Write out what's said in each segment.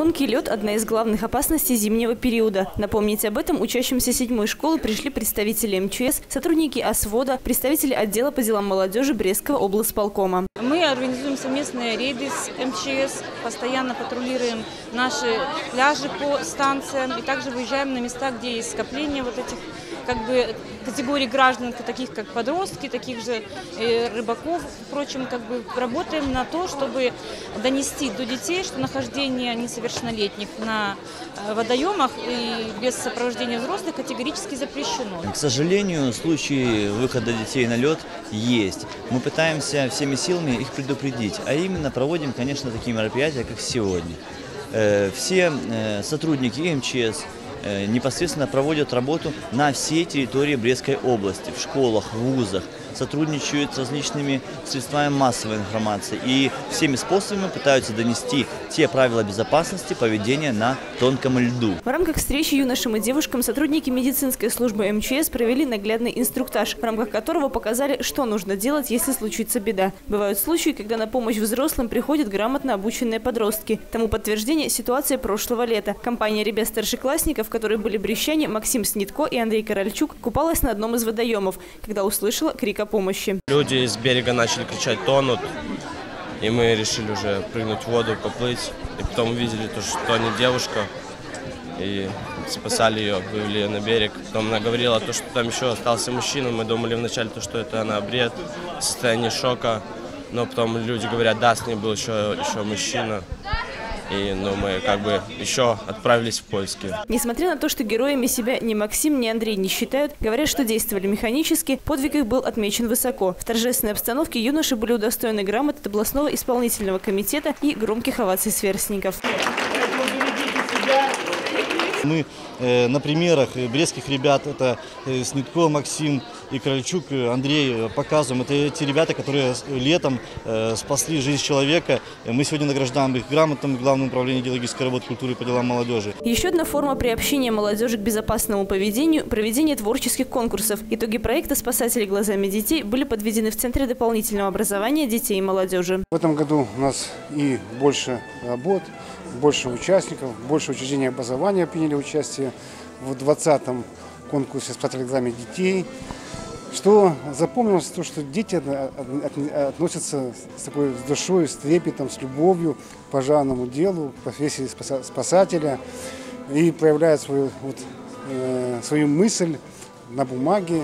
Тонкий лед – одна из главных опасностей зимнего периода. Напомнить об этом учащимся седьмой школы пришли представители МЧС, сотрудники ОСВОДа, представители отдела по делам молодежи Брестского облсполкома. Мы организуем совместные рейды с МЧС, постоянно патрулируем наши пляжи по станциям и также выезжаем на места, где есть скопление вот этих как бы категорий граждан, таких как подростки, таких же э, рыбаков. Впрочем, как бы работаем на то, чтобы донести до детей, что нахождение несовершеннолетних на э, водоемах и без сопровождения взрослых категорически запрещено. К сожалению, случаи выхода детей на лед есть. Мы пытаемся всеми силами их предупредить, а именно проводим, конечно, такие мероприятия, как сегодня. Э, все сотрудники МЧС, Э, непосредственно проводят работу на всей территории Брестской области, в школах, в вузах, сотрудничают с различными средствами массовой информации и всеми способами пытаются донести те правила безопасности поведения на тонком льду. В рамках встречи юношам и девушкам сотрудники медицинской службы МЧС провели наглядный инструктаж, в рамках которого показали, что нужно делать, если случится беда. Бывают случаи, когда на помощь взрослым приходят грамотно обученные подростки. Тому подтверждение ситуация прошлого лета. Компания ребят старшеклассников, которые были брещане, Максим Снитко и Андрей Корольчук, купалась на одном из водоемов, когда услышала крик о помощи. Люди с берега начали кричать «тонут», и мы решили уже прыгнуть в воду, поплыть. И потом увидели, то, что не девушка, и спасали ее, вывели ее на берег. Потом она говорила, то, что там еще остался мужчина. Мы думали вначале, то, что это она бред, состояние шока. Но потом люди говорят, да, с ней был еще, еще мужчина. И ну, мы как бы еще отправились в поиски. Несмотря на то, что героями себя ни Максим, ни Андрей не считают, говорят, что действовали механически, подвиг их был отмечен высоко. В торжественной обстановке юноши были удостоены грамот от областного исполнительного комитета и громких оваций сверстников. Мы э, на примерах брестских ребят, это э, Снитко, Максим и Крольчук, э, Андрей, показываем. Это те ребята, которые летом спасли жизнь человека. Мы сегодня награждаем их грамотом Главного управления идеологической работы, культуры по делам молодежи. Еще одна форма приобщения молодежи к безопасному поведению – проведение творческих конкурсов. Итоги проекта «Спасатели глазами детей» были подведены в Центре дополнительного образования детей и молодежи. В этом году у нас и больше работ, больше участников, больше учреждений образования приняли участие в 20-м конкурсе «Спасатель экзамен детей». Что запомнилось, то, что дети относятся с такой с душой, с трепетом, с любовью к пожарному делу, к профессии спасателя и проявляют свою, вот, э, свою мысль на бумаге,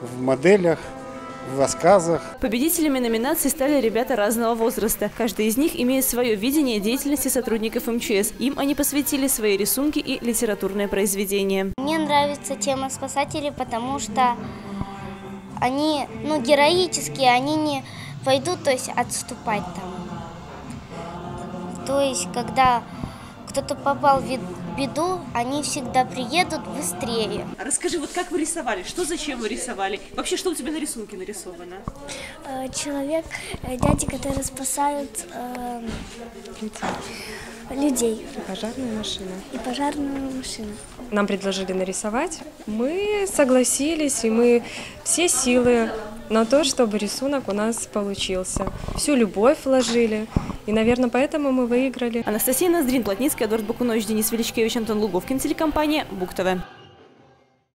в моделях – в рассказах. Победителями номинации стали ребята разного возраста. Каждый из них имеет свое видение деятельности сотрудников МЧС. Им они посвятили свои рисунки и литературное произведение. Мне нравится тема спасателей, потому что они ну, героические, они не пойдут то есть, отступать там. То есть, когда кто-то попал в беду, они всегда приедут быстрее. Расскажи, вот как вы рисовали? Что, зачем вы рисовали? Вообще, что у тебя на рисунке нарисовано? Э, человек, э, дяди, которые спасают э, людей. И пожарная машина. И пожарную машину. Нам предложили нарисовать. Мы согласились, и мы все силы на то, чтобы рисунок у нас получился. Всю любовь вложили. И, наверное, поэтому мы выиграли. Анастасия Ноздрин, Плотницкая, Эдуард Бакунович, Денис Величкевич, Антон Луговкин, телекомпания «Бук-ТВ».